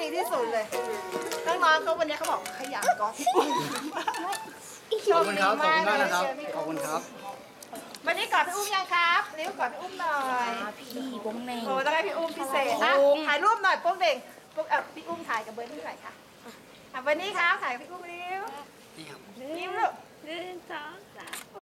ดีที่สุดเลยน้องๆเขาวันนี้เขาบอกขยันกอดอุ้ขอบคุณครับ ขอบคุณมากนะครับ ขอบคุณครับวันนี้กอดพี่อุ้มยังครับนิ้วกอดพี่อุ้มหน่อยพี่โป้งเหน่งโอ้ต้องให้พี่อุ้มพิเศษนะถ่ายรูปหน่อยโป้งเด่งป๊กพี่อุ้มถ่ายกับเบอร์นี่หน่อยค่ะอะนี้ครับถ่ายพี่อุ้มรีรันิ้ว